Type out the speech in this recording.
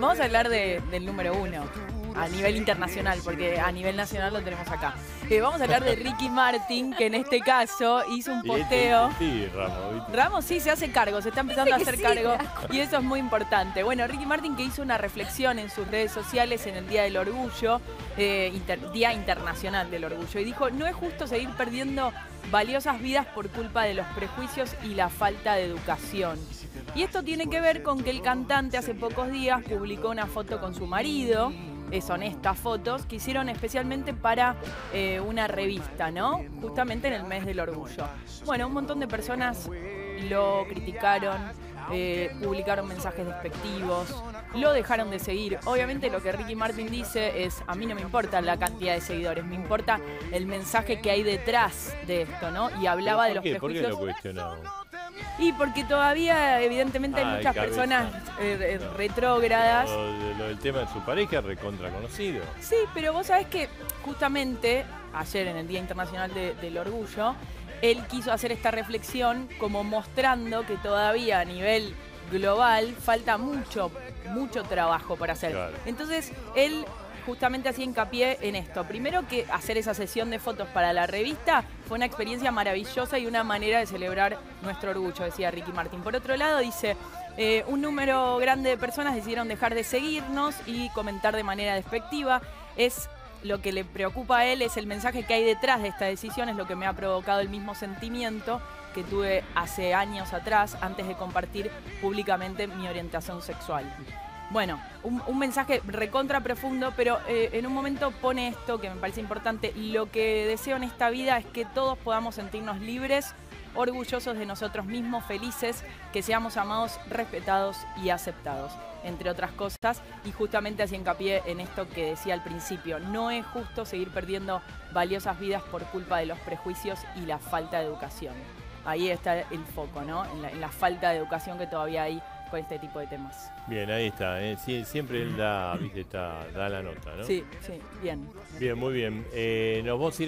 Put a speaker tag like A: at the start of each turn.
A: Vamos a hablar de- del número uno a nivel internacional, porque a nivel nacional lo tenemos acá. Eh, vamos a hablar de Ricky Martin, que en este caso hizo un posteo.
B: Sí, Ramos.
A: Ramos sí se hace cargo, se está empezando a hacer
C: sí,
A: cargo y eso es muy importante. Bueno, Ricky Martin que hizo una reflexión en sus redes sociales en el Día del Orgullo, eh, inter- Día Internacional del Orgullo, y dijo, no es justo seguir perdiendo valiosas vidas por culpa de los prejuicios y la falta de educación. Y esto tiene que ver con que el cantante hace pocos días publicó una foto con su marido, son estas fotos que hicieron especialmente para eh, una revista, ¿no? Justamente en el mes del orgullo. Bueno, un montón de personas lo criticaron, eh, publicaron mensajes despectivos, lo dejaron de seguir. Obviamente lo que Ricky Martin dice es, a mí no me importa la cantidad de seguidores, me importa el mensaje que hay detrás de esto, ¿no? Y hablaba de
B: ¿Por
A: los
B: qué? ¿Por qué
A: prejuicios.
B: lo?
A: Y porque todavía, evidentemente, hay
B: Ay,
A: muchas
B: cabeza.
A: personas eh, eh, retrógradas.
B: Lo, de- lo del tema de su pareja, recontra conocido.
A: Sí, pero vos sabés que justamente ayer en el Día Internacional de- del Orgullo, él quiso hacer esta reflexión como mostrando que todavía a nivel global falta mucho, mucho trabajo para hacer.
B: Claro.
A: Entonces, él justamente hacía hincapié en esto. Primero que hacer esa sesión de fotos para la revista fue una experiencia maravillosa y una manera de celebrar nuestro orgullo, decía Ricky Martin. Por otro lado, dice, eh, un número grande de personas decidieron dejar de seguirnos y comentar de manera despectiva. Es lo que le preocupa a él, es el mensaje que hay detrás de esta decisión, es lo que me ha provocado el mismo sentimiento que tuve hace años atrás, antes de compartir públicamente mi orientación sexual. Bueno, un, mensaje recontra profundo, pero eh, en un momento pone esto que me parece importante. Lo que deseo en esta vida es que todos podamos sentirnos libres, orgullosos de nosotros mismos, felices, que seamos amados, respetados y aceptados, entre otras cosas. Y justamente hacía hincapié en esto que decía al principio. No es justo seguir perdiendo valiosas vidas por culpa de los prejuicios y la falta de educación. Ahí está el foco, ¿no? En la, en la falta de educación que todavía hay con este tipo de temas.
B: Bien, ahí está. ¿eh? Sie- siempre él da, viste, está, da la nota, ¿no?
A: Sí, sí, bien.
B: Bien, muy bien. Eh, nos vamos a ir